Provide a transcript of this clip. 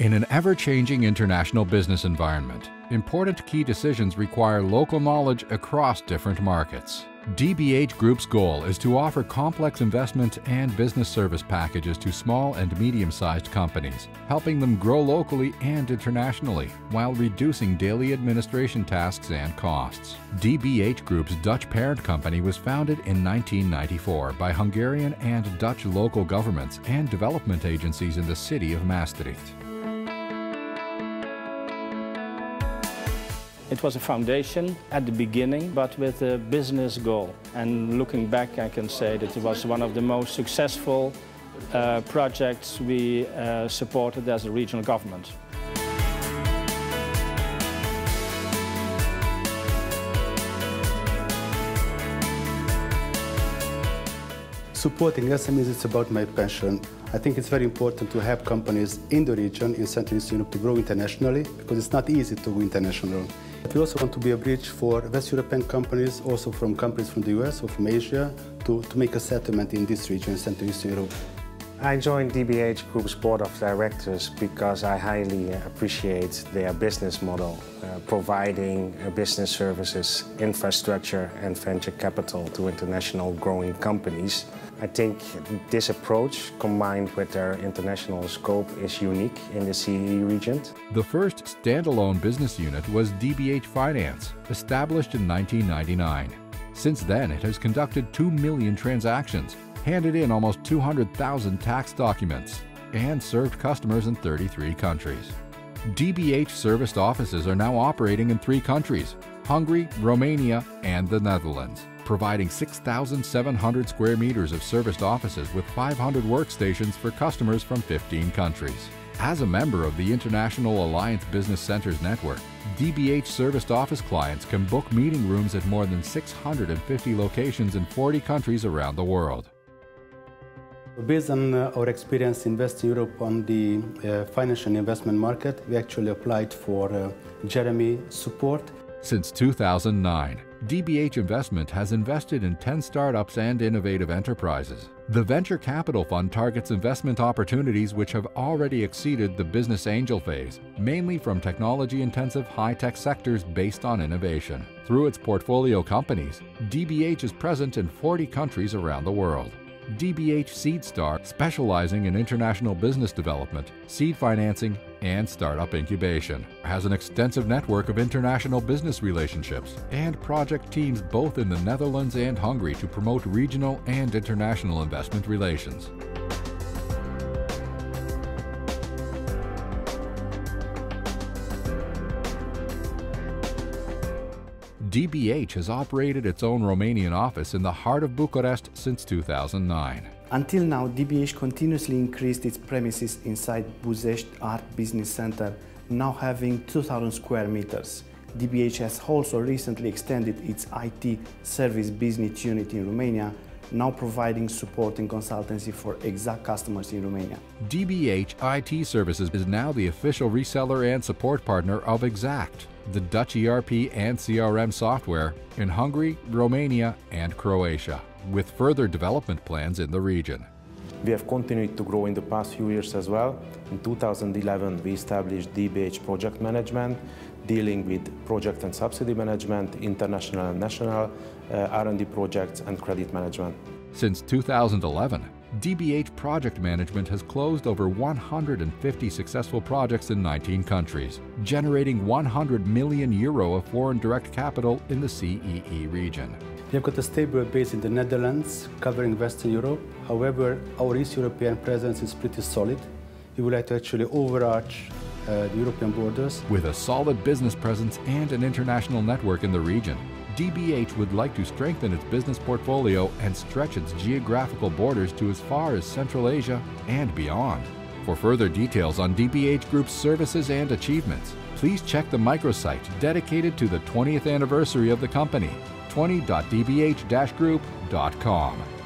In an ever-changing international business environment, important key decisions require local knowledge across different markets. DBH Group's goal is to offer complex investment and business service packages to small and medium-sized companies, helping them grow locally and internationally while reducing daily administration tasks and costs. DBH Group's Dutch parent company was founded in 1994 by Hungarian and Dutch local governments and development agencies in the city of Maastricht. It was a foundation at the beginning, but with a business goal. And looking back, I can say that it was one of the most successful uh, projects we uh, supported as a regional government. Supporting SMEs is about my passion. I think it's very important to have companies in the region, in Central Eastern Europe, to grow internationally, because it's not easy to go international. We also want to be a bridge for West European companies, also from companies from the US or from Asia, to, to make a settlement in this region, Central Eastern Europe. I joined DBH Group's board of directors because I highly appreciate their business model, uh, providing uh, business services, infrastructure and venture capital to international growing companies. I think this approach, combined with their international scope, is unique in the CEE region. The first standalone business unit was DBH Finance, established in 1999. Since then, it has conducted 2 million transactions, handed in almost 200,000 tax documents, and served customers in 33 countries. DBH serviced offices are now operating in three countries Hungary, Romania, and the Netherlands, providing 6,700 square meters of serviced offices with 500 workstations for customers from 15 countries. As a member of the International Alliance Business Centers Network, DBH serviced office clients can book meeting rooms at more than 650 locations in 40 countries around the world. Based on uh, our experience in Western Europe on the uh, financial investment market, we actually applied for uh, JEREMIE support. Since 2009, DBH Investment has invested in 10 startups and innovative enterprises. The Venture Capital Fund targets investment opportunities which have already exceeded the business angel phase, mainly from technology-intensive high-tech sectors based on innovation. Through its portfolio companies, DBH is present in 40 countries around the world. DBH SeedStar, specializing in international business development, seed financing, and startup incubation, has an extensive network of international business relationships and project teams both in the Netherlands and Hungary to promote regional and international investment relations. DBH has operated its own Romanian office in the heart of Bucharest since 2009. Until now, DBH continuously increased its premises inside Buzești Art Business Center, now having 2,000 square meters. DBH has also recently extended its IT service business unit in Romania, now providing support and consultancy for exact customers in Romania. DBH IT Services is now the official reseller and support partner of Exact, the Dutch ERP and CRM software in Hungary, Romania, and Croatia, with further development plans in the region. We have continued to grow in the past few years as well. In 2011, we established DBH Project Management, dealing with project and subsidy management, international and national uh, R&D projects, and credit management. Since 2011, DBH Project Management has closed over 150 successful projects in 19 countries, generating 100 million euro of foreign direct capital in the CEE region. We have got a stable base in the Netherlands, covering Western Europe. However, our East European presence is pretty solid. We would like to actually overarch uh, the European borders. With a solid business presence and an international network in the region, DBH would like to strengthen its business portfolio and stretch its geographical borders to as far as Central Asia and beyond. For further details on DBH Group's services and achievements, please check the microsite dedicated to the 20th anniversary of the company, 20.dbh-group.com.